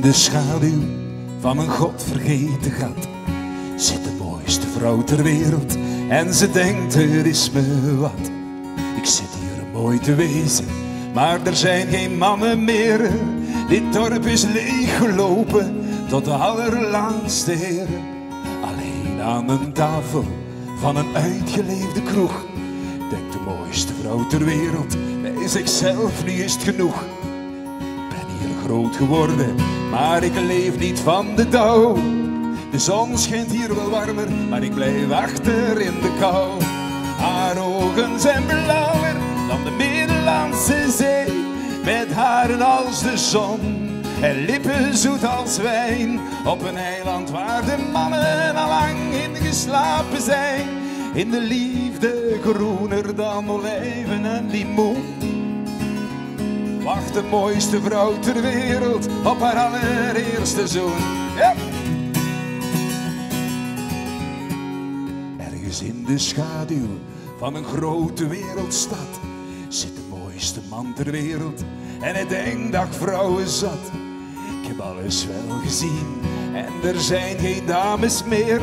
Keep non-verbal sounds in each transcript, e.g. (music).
in de schaduw van een godvergeten gat zit de mooiste vrouw ter wereld en ze denkt er is me wat. Ik zit hier mooi te wezen, maar er zijn geen mannen meer. Dit dorp is leeggelopen tot de allerlaatste heren. Alleen aan een tafel van een uitgeleefde kroeg denkt de mooiste vrouw ter wereld bij zichzelf nu is het genoeg groot geworden, maar ik leef niet van de dauw. De zon schijnt hier wel warmer, maar ik blijf achter in de kou. Haar ogen zijn blauwer dan de Middellandse Zee, met haren als de zon en lippen zoet als wijn. Op een eiland waar de mannen al lang in geslapen zijn, in de liefde groener dan olijven en limoen wacht de mooiste vrouw ter wereld op haar allereerste zoon. Ergens in de schaduw van een grote wereldstad zit de mooiste man ter wereld en hij denkt dat vrouwen zat. Ik heb alles wel gezien en er zijn geen dames meer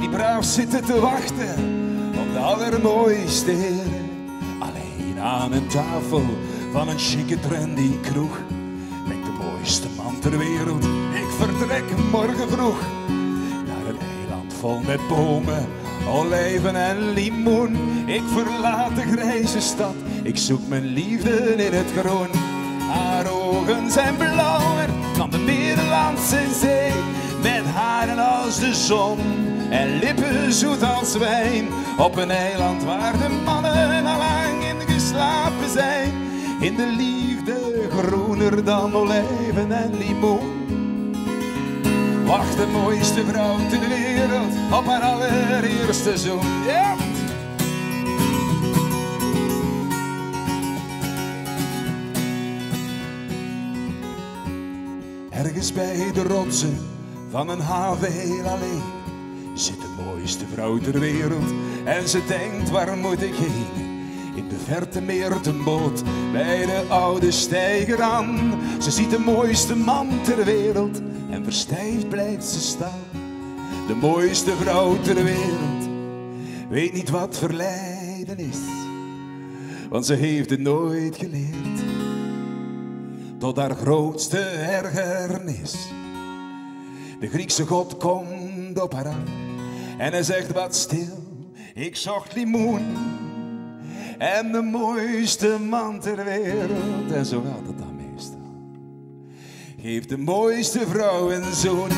die braaf zitten te wachten op de allermooiste heren. Alleen aan een tafel van een chique trendy kroeg. Met de mooiste man ter wereld, ik vertrek morgen vroeg. Naar een eiland vol met bomen, olijven en limoen. Ik verlaat de grijze stad, ik zoek mijn liefde in het groen. Haar ogen zijn blauwer dan de Middellandse Zee. Met haren als de zon en lippen zoet als wijn. Op een eiland waar de mannen al lang in geslapen zijn in de liefde groener dan olijven en limoen. Wacht de mooiste vrouw ter wereld op haar allereerste zoon. Ja! Ergens bij de rotsen van een haven alleen zit de mooiste vrouw ter wereld en ze denkt waar moet ik heen? In de verte meert een boot bij de oude steiger aan. Ze ziet de mooiste man ter wereld en verstijfd blijft ze staan. De mooiste vrouw ter wereld weet niet wat verleiden is, want ze heeft het nooit geleerd. Tot haar grootste ergernis. De Griekse god komt op haar af en hij zegt wat stil, ik zocht limoen en de mooiste man ter wereld. En zo gaat het dan meestal. Geeft de mooiste vrouw een zoon.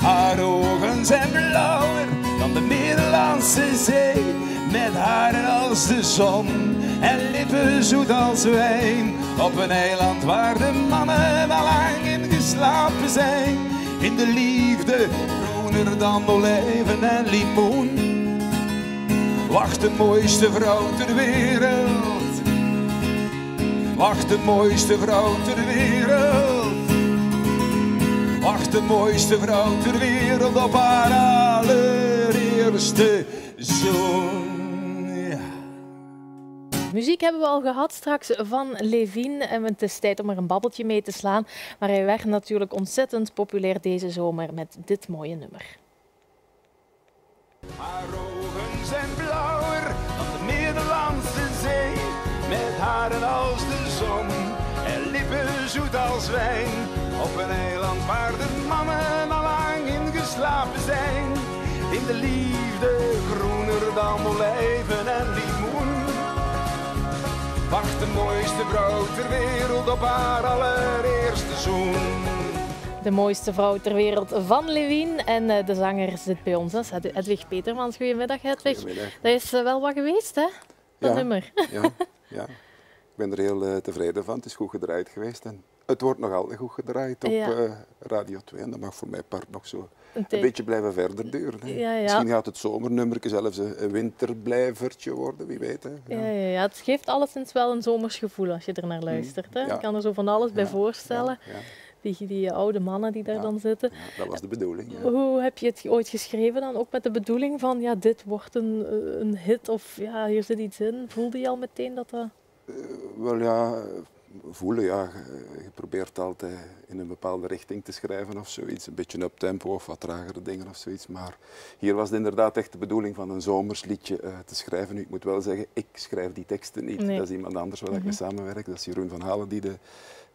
Haar ogen zijn blauwer dan de Middellandse Zee. Met haren als de zon en lippen zoet als wijn. Op een eiland waar de mannen al lang in geslapen zijn. In de liefde groener dan olijven en limoen Wacht de mooiste vrouw ter wereld. Wacht de mooiste vrouw ter wereld. Wacht de mooiste vrouw ter wereld op haar allereerste zoon. Muziek hebben we al gehad straks van Levin. En het is tijd om er een babbeltje mee te slaan. Maar hij werd natuurlijk ontzettend populair deze zomer met dit mooie nummer. Haar ogen zijn blauwer zoet als wijn. Op een eiland waar de mannen al lang in geslapen zijn. In de liefde groener dan olijven en limoen. Wacht de mooiste vrouw ter wereld op haar allereerste zoen de mooiste vrouw ter wereld van Lewin. En uh, de zanger zit bij ons, hè. Edwig Petermans. Goedemiddag, Edwig. Goedemiddag. Dat is uh, wel wat geweest, hè? Dat ja, nummer. Ja, ja, ik ben er heel uh, tevreden van. Het is goed gedraaid geweest. En het wordt nog altijd goed gedraaid op ja. Radio 2. En dat mag voor mij part nog zo een, beetje blijven verder duren. Hè. Ja, Misschien gaat het zomernummer zelfs een winterblijvertje worden, wie weet. Hè. Ja. Ja, ja, het geeft alleszins wel een zomers gevoel als je er naar luistert. Hè. Je kan er zo van alles bij voorstellen die, die oude mannen die daar dan zitten. Dat was de bedoeling. Ja. Hoe heb je het ooit geschreven dan? Ook met de bedoeling van, ja, dit wordt een, een hit of ja, hier zit iets in. Voelde je al meteen dat dat... Uh, wel ja, voelen, ja, je, probeert altijd in een bepaalde richting te schrijven of zoiets. Een beetje up tempo of wat tragere dingen of zoiets. Maar hier was het inderdaad echt de bedoeling van een zomersliedje uh, te schrijven. Nu, ik moet wel zeggen, ik schrijf die teksten niet. Dat is iemand anders waar ik mee mhm. samenwerk. Dat is Jeroen van Halen die de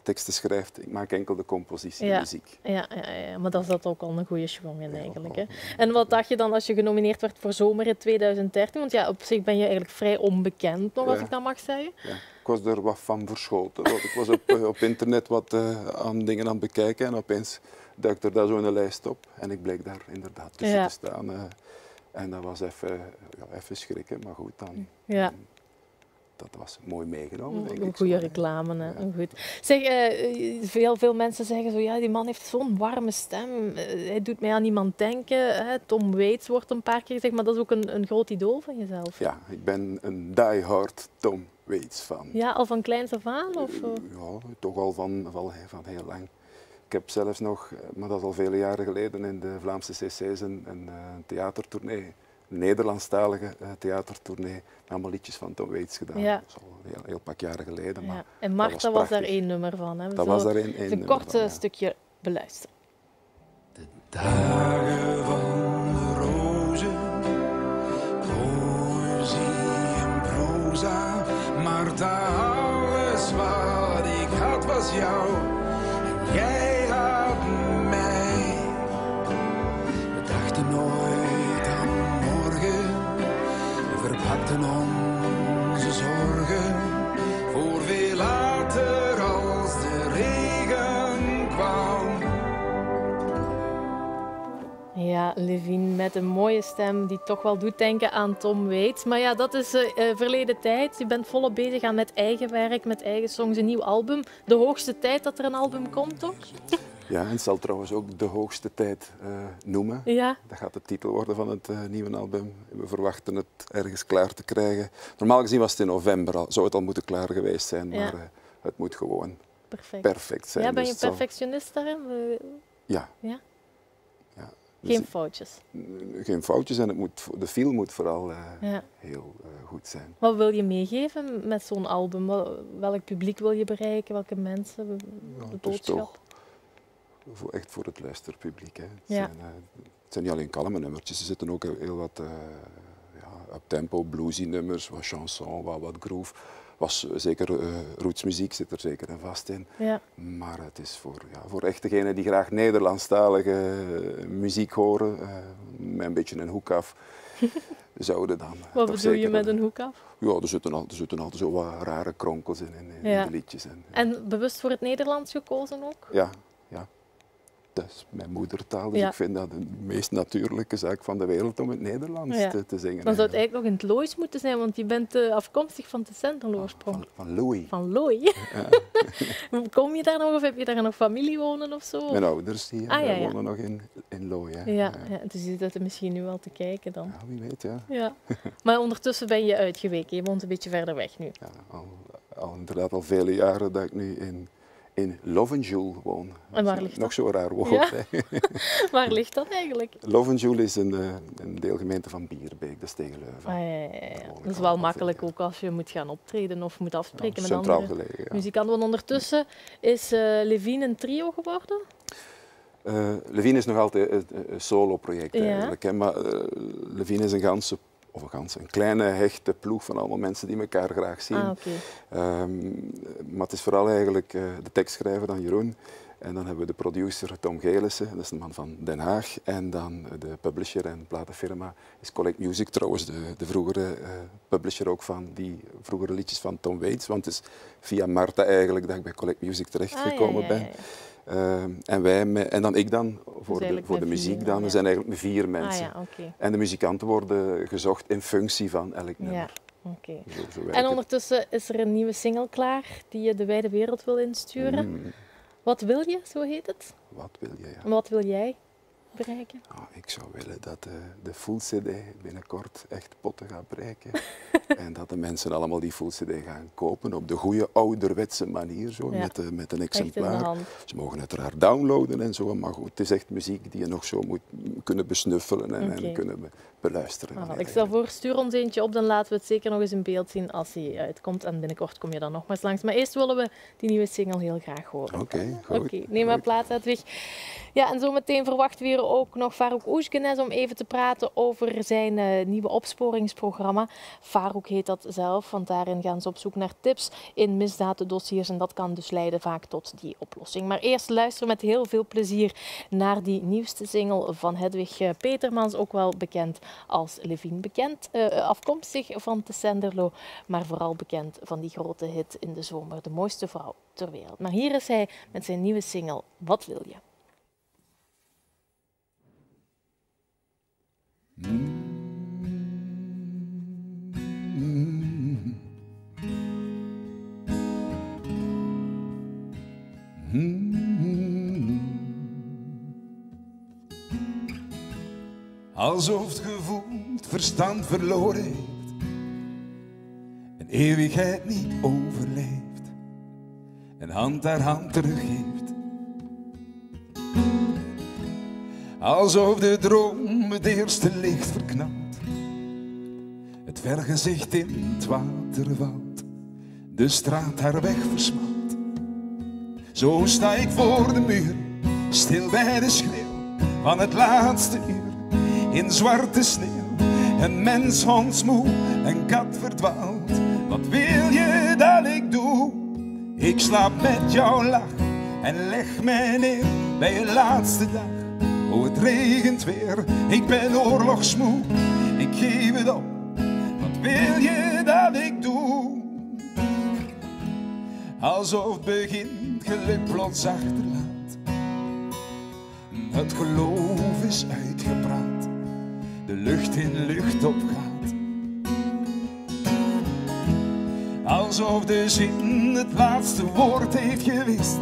teksten schrijft. Ik maak enkel de compositie, ja. muziek. Ja, ja, ja, maar dat zat ook al een goede schwung in eigenlijk. Hè? En wat dacht je dan als je genomineerd werd voor Zomer in 2013? Want ja, op zich ben je eigenlijk vrij onbekend nog, als ik dat mag zeggen. Ja. Ik was er wat van verschoten. Ik was op, eh, op internet wat uh, aan dingen aan het bekijken en opeens duikt er daar zo een lijst op. En ik bleek daar inderdaad tussen te staan. Uh, en dat was even, ja, even schrikken, maar goed, dan, ja dat was mooi meegenomen. Denk een goede reclame. Hè? Ja. Goed. Zeg, uh, veel, veel mensen zeggen zo, ja, die man heeft zo'n warme stem. Uh, hij doet mij aan iemand denken. Hè? Tom Waits wordt een paar keer gezegd, maar dat is ook een, een groot idool van jezelf. Ja, ik ben een diehard Tom Waits fan. Ja, al van kleins af aan? Of? Uh, ja, toch al van, van, van heel lang. Ik heb zelfs nog, maar dat is al vele jaren geleden, in de Vlaamse CC's een, een theatertournee Nederlandstalige uh, theatertournee allemaal liedjes van Tom Waits gedaan. Ja. Dat is al een heel, heel pak jaren geleden. Maar En Marta was, daar één nummer van. Hè? Dat was daar één, één Een kort stukje beluisteren. De dagen van de rozen, poëzie en proza, maar daar alles wat ik had was jou. En jij had mij. We dachten nooit met een mooie stem die toch wel doet denken aan Tom Waits. Maar ja, dat is uh, verleden tijd. Je bent volop bezig aan met eigen werk, met eigen songs, een nieuw album. De hoogste tijd dat er een album komt, toch? Ja, en het zal trouwens ook de hoogste tijd uh, noemen. Ja. Dat gaat de titel worden van het uh, nieuwe album. We verwachten het ergens klaar te krijgen. Normaal gezien was het in november al, zou het al moeten klaar geweest zijn, ja. maar uh, het moet gewoon perfect, perfect zijn. Ja, ben je dus perfectionist daarin? Ja. ja? Ja. Dus geen foutjes? Geen foutjes en het moet, de feel moet vooral ja. heel goed zijn. Wat wil je meegeven met zo'n album? Welk publiek wil je bereiken? Welke mensen? De boodschap? voor, echt voor het luisterpubliek. Hè. Het, zijn, uh, het, zijn, niet alleen kalme nummertjes, er zitten ook heel wat ja, up-tempo, bluesy nummers, wat chanson, wat, wat groove. Was, zeker uh, rootsmuziek zit er zeker en vast in. Ja. Maar het is voor, ja, voor echt degenen die graag Nederlandstalige muziek horen, met een beetje een hoek af, (laughs) zouden dan... Wat bedoel je met een hoek af? Ja, er zitten, al, er zitten altijd zo wat rare kronkels in, in, in de liedjes. En, en bewust voor het Nederlands gekozen ook? Ja, dat is mijn moedertaal, dus ik vind dat de meest natuurlijke zaak van de wereld om het Nederlands te, te, zingen. Dan zou het eigenlijk nog in het Loois moeten zijn, want je bent uh, afkomstig van de oorsprong. Van, van Louis. Van Louis. (laughs) Kom je daar nog of heb je daar nog familie wonen of zo? Mijn ouders die ah, wonen nog in, in Louis. Ja. Ja, dus je zit er misschien nu wel te kijken dan. Ja, wie weet, ja. ja. (laughs) Maar ondertussen ben je uitgeweken, je woont een beetje verder weg nu. Ja, al, al inderdaad al vele jaren dat ik nu in in Lovenjoul woon. En waar ligt Nog zo raar woord. Ja? (laughs) waar ligt dat eigenlijk? Lovenjoul is een, eh, een deelgemeente van Bierbeek, dat is tegen Leuven. Ah, ja, ja, ja. Dat is wel makkelijk ook als je moet gaan optreden of moet afspreken met andere gelegen, muzikanten. Want ondertussen is uh, Levine een trio geworden? Uh, Levine is nog altijd een solo-project eigenlijk. Hè, maar uh, Levine is een ganse of een, gans, een kleine hechte ploeg van allemaal mensen die elkaar graag zien. Ah, okay. um, maar het is vooral eigenlijk uh, de tekstschrijver dan Jeroen. En dan hebben we de producer Tom Gelissen, dat is een man van Den Haag. En dan de publisher en platenfirma is Collect Music, trouwens de, de vroegere uh, publisher ook van die vroegere liedjes van Tom Waits. Want het is via Marta eigenlijk dat ik bij Collect Music terechtgekomen ah, ja, ja, ja, ben. Uh, en, wij en dan ik dan, voor dus de, voor de muziek dan. We zijn eigenlijk vier mensen. Ah, ja, okay. En de muzikanten worden gezocht in functie van elk nummer. Ja. Okay. Zo, zo en ondertussen is er een nieuwe single klaar die je de wijde wereld wil insturen. Mm. Wat wil je, zo heet het? Wat wil je, ja. Wat wil jij? Bereiken? Oh, ik zou willen dat de, de full CD binnenkort echt potten gaat bereiken. (laughs) en dat de mensen allemaal die full CD gaan kopen op de goede ouderwetse manier, zo, met, uh, met een exemplaar. Ze mogen uiteraard downloaden en zo, maar goed, het is echt muziek die je nog zo moet kunnen besnuffelen en, en kunnen beluisteren. Ah, ik stel voor, stuur ons eentje op, dan laten we het zeker nog eens in beeld zien als hij uitkomt. En binnenkort kom je dan nogmaals langs. Maar eerst willen we die nieuwe single heel graag horen. Oké, (laughs) okay, Oké, neem maar plaats, Edwig. Ja, en zometeen verwachten we ook nog Farouk Oesgenes om even te praten over zijn uh, nieuwe opsporingsprogramma. Farouk heet dat zelf, want daarin gaan ze op zoek naar tips in misdadendossiers. En dat kan dus leiden vaak tot die oplossing. Maar eerst luisteren met heel veel plezier naar die nieuwste single van Hedwig eh, Petermans, ook wel bekend als Levine. Bekend, uh, afkomstig van Tessenderlo, maar vooral bekend van die grote hit in de zomer, De mooiste vrouw ter wereld. Maar hier is hij met zijn nieuwe single Wat wil je? Alsof het gevoel verstand verloren heeft. Een eeuwigheid niet overleeft. En hand aan hand teruggeeft. Alsof de droom het eerste licht verknalt. Het vergezicht in het water valt. De straat haar weg versmalt. Zo sta ik voor de muur, stil bij de schreeuw van het laatste uur. In zwarte sneeuw, een mens hondsmoe, een kat verdwaald. Wat wil je dat ik doe? Ik slaap met jouw lach en leg mij neer bij je laatste dag. Het regent weer, ik ben oorlogsmoe, ik geef het op. Wat wil je dat ik doe? Alsof begint geluk plots achterlaat. Het geloof is uitgepraat, de lucht in lucht opgaat. Alsof de zin het laatste woord heeft gewist.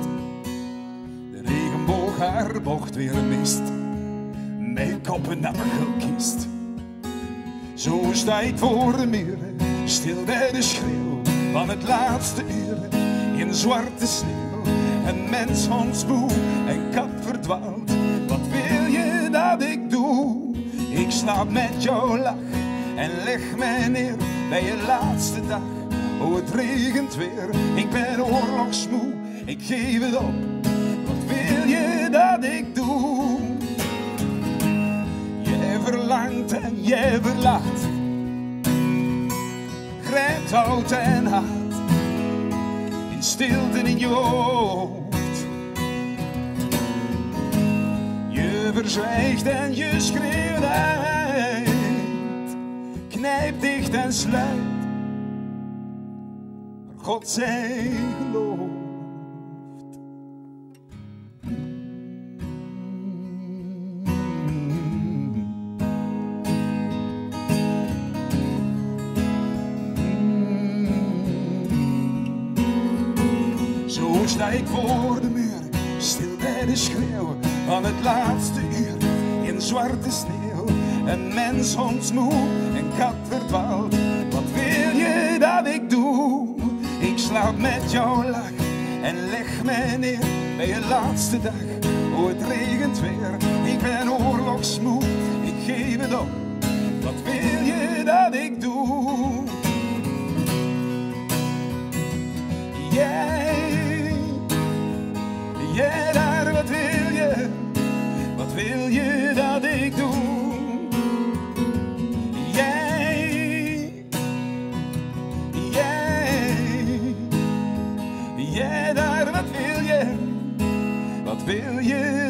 De regenboog haar bocht weer mist mijn kop een nagelkist. Zo sta ik voor de muren, stil bij de schreeuw van het laatste uur. In zwarte sneeuw, een mens hondsmoe, een kat verdwaald. Wat wil je dat ik doe? Ik slaap met jouw lach en leg mij neer bij je laatste dag. Oh, het regent weer, ik ben oorlogsmoe, ik geef het op. Wat wil je dat ik doe? Verlangt en jij verlacht. Grijpt hout en hart in stilte in je hoofd. Je verzwijgt en je schreeuwt uit, knijpt dicht en sluit. God zij geloof. Ik voor de muur, stil bij de schreeuw van het laatste uur. In zwarte sneeuw, een mens hondsmoe, een kat verdwaald. Wat wil je dat ik doe? Ik slaap met jouw lach en leg mij neer bij je laatste dag. Oh, het regent weer, ik ben oorlogsmoe, ik geef het op. Wat wil je dat ik doe? Jij jij daar, wat wil je? Wat wil je dat ik doe? Jij, jij, jij daar, wat wil je? Wat wil je?